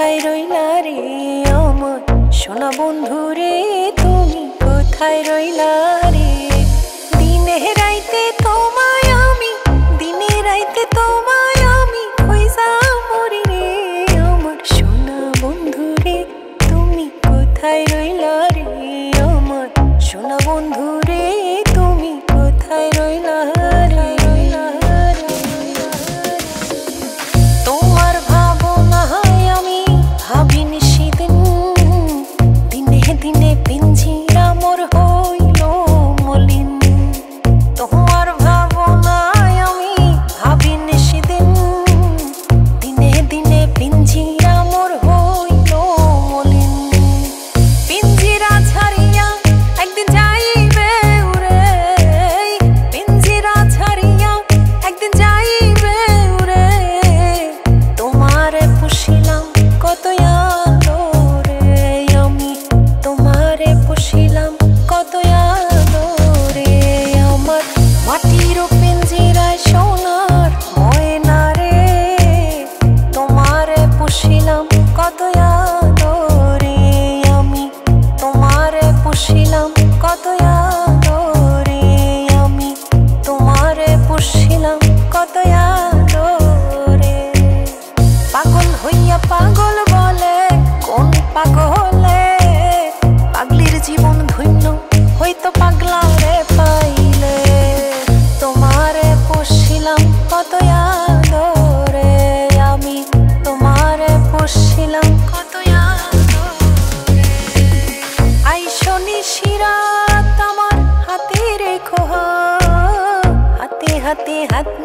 কোথায় রইলা রে আমার? সোনা বন্ধু রে, তুমি কোথায় রইলা রে? দিনে রাইতে তোমায় আমি, দিনে রাইতে তোমায় আমি খোঁজা মরি রে আমার। সোনা বন্ধু রে, তুমি কোথায় রইলা রে আমার? সোনা বন্ধু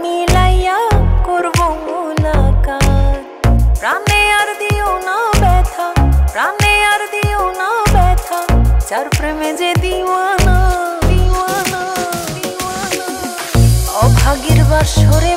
মিলাইয়া করব মুলাকাত। প্রাণে আর দিও না ব্যথা, প্রাণে আর দিও না ব্যথা, যার প্রেমে যে দিওয়ানা দিওয়ানা দিওয়ানা। অভাগীর বাসরে